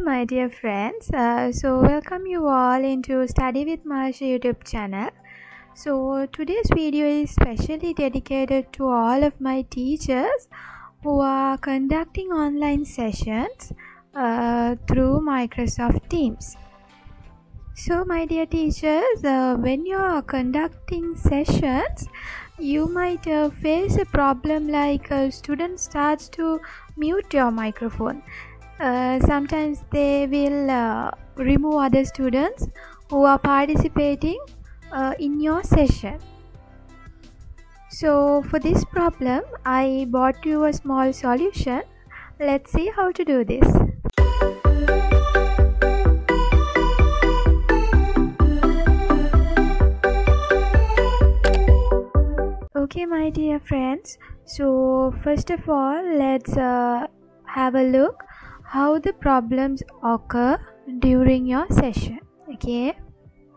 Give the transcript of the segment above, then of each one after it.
my dear friends. Uh, so, welcome you all into Study with Malsha YouTube channel. So, today's video is specially dedicated to all of my teachers who are conducting online sessions uh, through Microsoft Teams. So, my dear teachers, uh, when you are conducting sessions, you might uh, face a problem like a student starts to mute your microphone. Uh, sometimes they will uh, remove other students who are participating uh, in your session. So, for this problem, I brought you a small solution. Let's see how to do this. okay my dear friends so first of all let's uh, have a look how the problems occur during your session. Okay.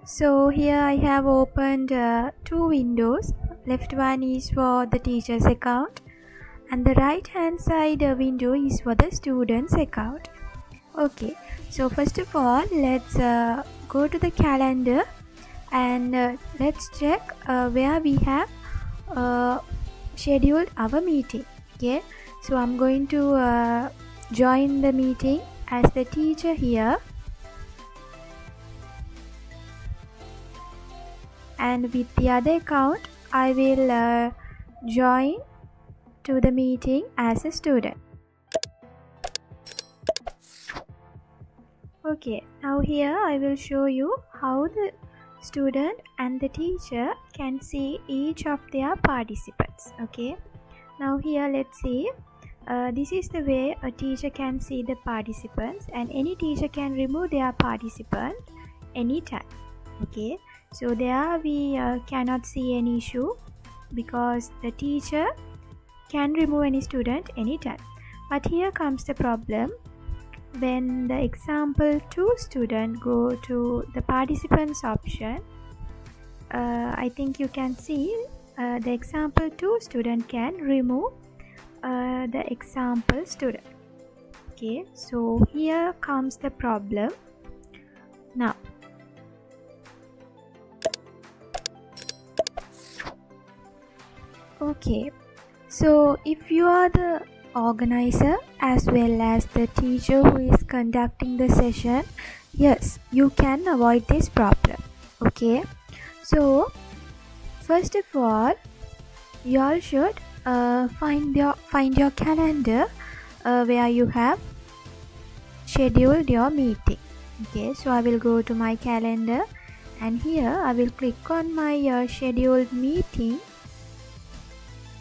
So here i have opened uh, two windows. Left one is for the teacher's account and the right hand side uh, window is for the student's account. Okay. So first of all let's uh, go to the calendar and uh, let's check uh, where we have uh, scheduled our meeting. Okay. So i'm going to uh, join the meeting as the teacher here. And with the other account i will uh, join to the meeting as a student. Okay now here i will show you how the student and the teacher can see each of their participants. Okay now here let's see uh, this is the way a teacher can see the participants and any teacher can remove their participant anytime okay? So there we uh, cannot see any issue because the teacher can remove any student anytime. But here comes the problem. When the example 2 student go to the participants option uh, I think you can see uh, the example 2 student can remove uh, the example student. Okay so here comes the problem. Now okay so if you are the organizer as well as the teacher who is conducting the session yes you can avoid this problem. Okay so first of all you all should uh, find your find your calendar uh, where you have scheduled your meeting. Okay so i will go to my calendar and here i will click on my uh, scheduled meeting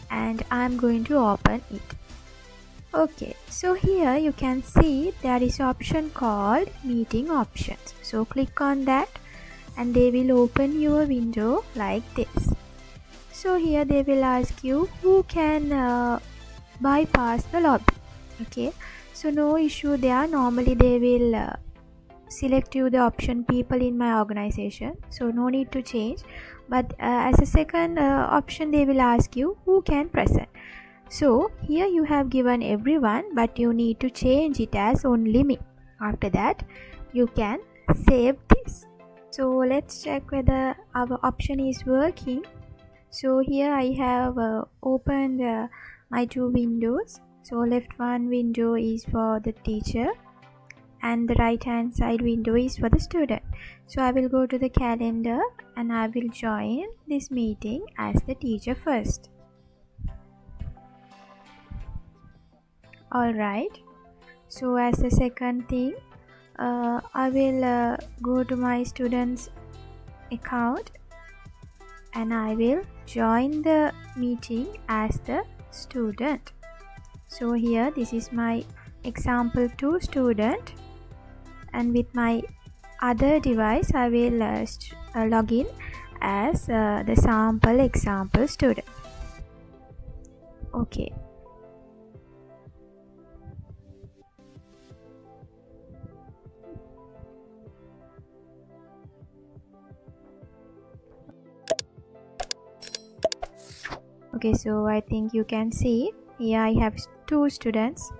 and i'm going to open it. Okay so here you can see there is option called meeting options. So click on that and they will open your window like this so here they will ask you who can uh, bypass the lobby okay? So no issue. There normally they will uh, select you the option people in my organization. So no need to change. But uh, as a second uh, option they will ask you who can present. So here you have given everyone but you need to change it as only me. After that you can save this. So let's check whether our option is working so here i have uh, opened uh, my two windows. So left one window is for the teacher and the right hand side window is for the student. So i will go to the calendar and i will join this meeting as the teacher first. All right so as the second thing uh, I will uh, go to my students account and I will join the meeting as the student. So here this is my example 2 student. And with my other device I will uh, uh log in as uh, the sample example student. Okay okay so i think you can see here i have two students.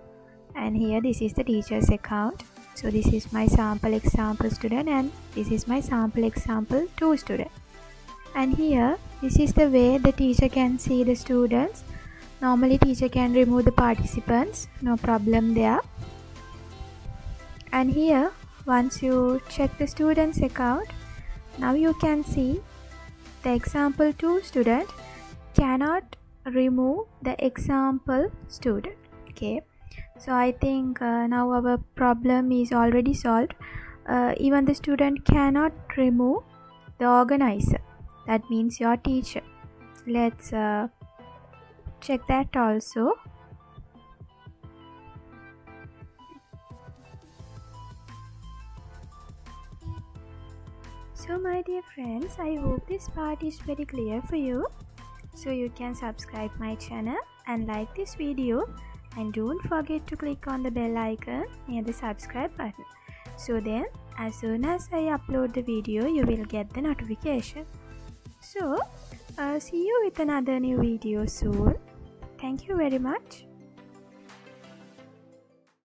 And here this is the teacher's account. So this is my sample example student and this is my sample example 2 student. And here this is the way the teacher can see the students. Normally teacher can remove the participants. No problem there. And here once you check the students account now you can see the example 2 student cannot remove the example student. Okay. So i think uh, now our problem is already solved. Uh, even the student cannot remove the organizer. That means your teacher. Let's uh, check that also. So my dear friends i hope this part is very clear for you so you can subscribe my channel and like this video. And don't forget to click on the bell icon near the subscribe button. So then as soon as I upload the video you will get the notification. So uh, see you with another new video soon. Thank you very much